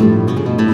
Música